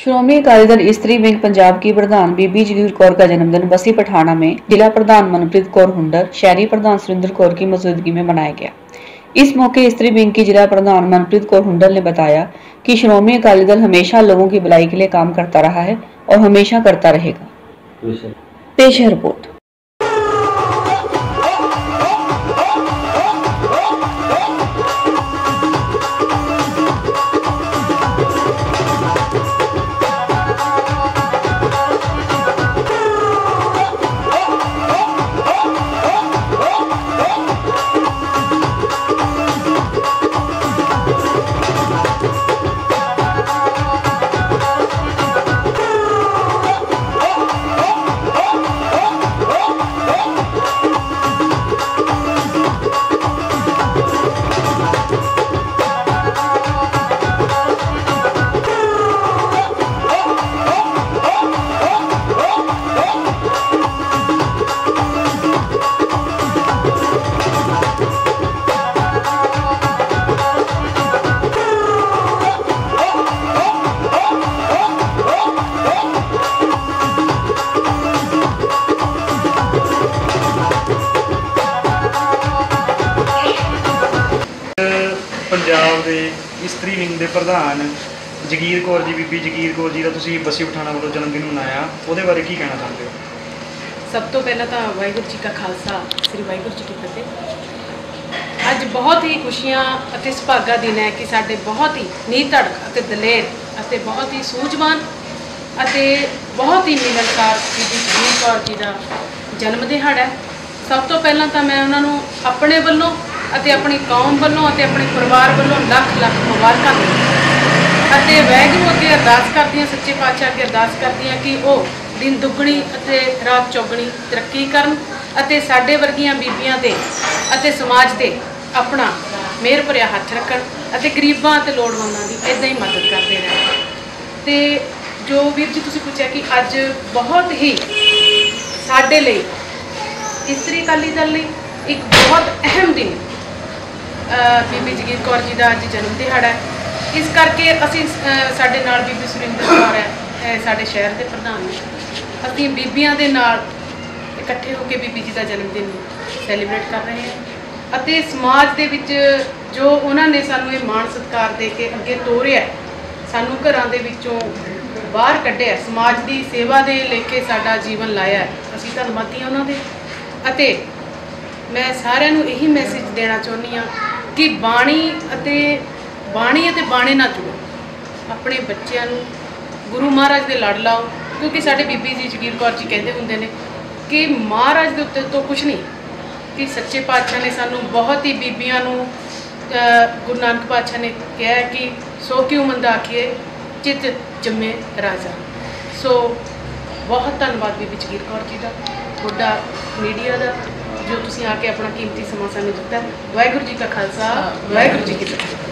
श्रोमणी अकाली दल स्त्री विंग पंजाब की प्रधान बीबी जगीर कौर का जन्मदिन बसी पठाना में जिला प्रधान मनप्रीत कौर हुंडर शहरी प्रधान सुरेंद्र कौर की मौजूदगी में मनाया गया इस मौके स्त्री विंग की जिला प्रधान मनप्रीत कौर हुंडर ने बताया कि श्रोमी अकाली दल हमेशा लोगों की भलाई के लिए काम करता रहा है और हमेशा करता रहेगा पेश है रिपोर्ट ਪੰਜਾਬ ਦੇ ਇਸਤਰੀ ਵਿੰਗ ਦੇ ਪ੍ਰਧਾਨ ਜਗੀਰ ਕੌਰ ਜੀ, ਬੀਬੀ ਜਗੀਰ ਕੌਰ ਜੀ ਦਾ ਤੁਸੀਂ ਬਸੀ ਪਠਾਣਾ ਵੱਲੋਂ ਜਨਮ ਦਿਨ ਮਨਾਇਆ। ਉਹਦੇ ਬਾਰੇ ਕੀ ਕਹਿਣਾ ਚਾਹੁੰਦੇ ਹੋ? ਸਭ ਤੋਂ ਪਹਿਲਾਂ ਤਾਂ ਵਾਹਿਗੁਰੂ ਜੀ ਕਾ ਖਾਲਸਾ, ਸ੍ਰੀ ਵਾਹਿਗੁਰੂ ਜੀ ਕੀ ਫਤਿਹ। ਅੱਜ ਬਹੁਤ ਹੀ ਖੁਸ਼ੀਆਂ ਅਤੇ ਸੁਭਾਗਾ ਦਿਨ ਹੈ ਕਿ ਸਾਡੇ ਬਹੁਤ ਹੀ ਨੀਤੜਕ ਅਤੇ ਦਲੇਰ ਅਤੇ ਬਹੁਤ ਹੀ ਸੂਝਵਾਨ ਅਤੇ ਬਹੁਤ ਹੀ ਮਿਲਨਸਾਰ ਬੀਬੀ ਜਗੀਰ ਕੌਰ ਜੀ ਦਾ ਜਨਮ ਦਿਹਾੜਾ ਹੈ। ਸਭ ਤੋਂ ਪਹਿਲਾਂ ਤਾਂ ਮੈਂ ਉਹਨਾਂ ਨੂੰ ਆਪਣੇ ਵੱਲੋਂ ਅਤੇ ਆਪਣੀ ਕੌਮ ਵੱਲੋਂ ਅਤੇ ਆਪਣੇ ਪਰਿਵਾਰ ਵੱਲੋਂ ਲੱਖ ਲੱਖ ਮੁਬਾਰਕਾਂ ਦਿੰਦੀ ਅਤੇ ਵਾਹਿਗੁਰੂ ਅੱਗੇ ਅਰਦਾਸ ਕਰਦੀ ਹਾਂ, ਸੱਚੇ ਪਾਤਸ਼ਾਹ ਅੱਗੇ ਅਰਦਾਸ ਕਰਦੀ ਹਾਂ ਕਿ ਉਹ ਦਿਨ ਦੁੱਗਣੀ ਅਤੇ ਰਾਤ ਚੌਗਣੀ ਤਰੱਕੀ ਕਰਨ ਅਤੇ ਸਾਡੇ ਵਰਗੀਆਂ ਬੀਬੀਆਂ ਤੇ ਅਤੇ ਸਮਾਜ ਤੇ ਆਪਣਾ ਮਿਹਰ ਭਰਿਆ ਹੱਥ ਰੱਖਣ ਅਤੇ ਗਰੀਬਾਂ ਅਤੇ ਲੋੜਵੰਦਾਂ ਦੀ ਇਦਾਂ ਹੀ ਮਦਦ ਕਰਦੇ ਰਹਿਣ। ਤੇ ਜੋ ਵੀਰ ਜੀ ਤੁਸੀਂ ਪੁੱਛਿਆ ਕਿ ਅੱਜ ਬਹੁਤ ਹੀ ਸਾਡੇ ਲਈ ਇਸਤਰੀ ਅਕਾਲੀ ਦਲ ਲਈ ਇੱਕ ਬਹੁਤ ਅਹਿਮ ਬੀਬੀ ਜਗੀਰ ਕੌਰ ਜੀ ਦਾ ਅੱਜ ਜਨਮ ਦਿਹਾੜਾ ਹੈ। ਇਸ ਕਰਕੇ ਅਸੀਂ ਸਾਡੇ ਨਾਲ ਬੀਬੀ ਸੁਰਿੰਦਰ ਕੌਰ ਹੈ ਸਾਡੇ ਸ਼ਹਿਰ ਦੇ ਪ੍ਰਧਾਨ ਨੇ। ਅਸੀਂ ਬੀਬੀਆਂ ਦੇ ਨਾਲ ਇਕੱਠੇ ਹੋ ਕੇ ਬੀਬੀ ਜੀ ਦਾ ਜਨਮ ਦਿਨ ਸੈਲੀਬ੍ਰੇਟ ਕਰ ਰਹੇ ਹਾਂ। ਅਤੇ ਸਮਾਜ ਦੇ ਵਿੱਚ ਜੋ ਉਹਨਾਂ ਨੇ ਸਾਨੂੰ ਇਹ ਮਾਣ ਸਤਿਕਾਰ ਦੇ ਕੇ ਅੱਗੇ ਤੋਰਿਆ, ਸਾਨੂੰ ਘਰਾਂ ਦੇ ਵਿੱਚੋਂ ਬਾਹਰ ਕੱਢਿਆ, ਸਮਾਜ ਦੀ ਸੇਵਾ ਦੇ ਲੈ ਕੇ ਸਾਡਾ ਜੀਵਨ ਲਾਇਆ। ਅਸੀਂ ਧੰਨਵਾਦੀ ਹਾਂ ਉਹਨਾਂ ਦੇ। ਅਤੇ ਮੈਂ ਸਾਰਿਆਂ ਨੂੰ ਇਹੀ ਮੈਸੇਜ ਦੇਣਾ ਚਾਹੁੰਦੀ ਹਾਂ ਕਿ ਬਾਣੀ ਅਤੇ ਬਾਣੀ ਅਤੇ ਬਾਣੇ ਨਾਲ ਜੁੜੋ। ਆਪਣੇ ਬੱਚਿਆਂ ਨੂੰ ਗੁਰੂ ਮਹਾਰਾਜ ਦੇ ਲੜ ਲਾਓ, ਕਿਉਂਕਿ ਸਾਡੇ ਬੀਬੀ ਜੀ ਜਗੀਰ ਕੌਰ ਜੀ ਕਹਿੰਦੇ ਹੁੰਦੇ ਨੇ ਕਿ ਮਹਾਰਾਜ ਦੇ ਉੱਤੇ ਤੋਂ ਕੁਝ ਨਹੀਂ, ਕਿ ਸੱਚੇ ਪਾਤਸ਼ਾਹ ਨੇ ਸਾਨੂੰ ਬਹੁਤ ਹੀ ਬੀਬੀਆਂ ਨੂੰ ਗੁਰੂ ਨਾਨਕ ਪਾਤਸ਼ਾਹ ਨੇ ਕਿਹਾ ਕਿ ਸੋ ਕਿਉ ਮੰਦਾ ਆਖੀਏ ਚਿਤ ਜੰਮੇ ਰਾਜਾ। ਸੋ ਬਹੁਤ ਧੰਨਵਾਦ ਬੀਬੀ ਜਗੀਰ ਕੌਰ ਜੀ ਦਾ, ਤੁਹਾਡਾ ਮੀਡੀਆ ਦਾ। ਜੋ ਤੁਸੀਂ ਆ ਕੇ ਆਪਣਾ ਕੀਮਤੀ ਸਮਾਂ ਸਾਨੂੰ ਦਿੱਤਾ, ਵਾਹਿਗੁਰੂ ਜੀ ਕਾ ਖਾਲਸਾ, ਵਾਹਿਗੁਰੂ ਜੀ ਕੀ ਫਤਿਹ।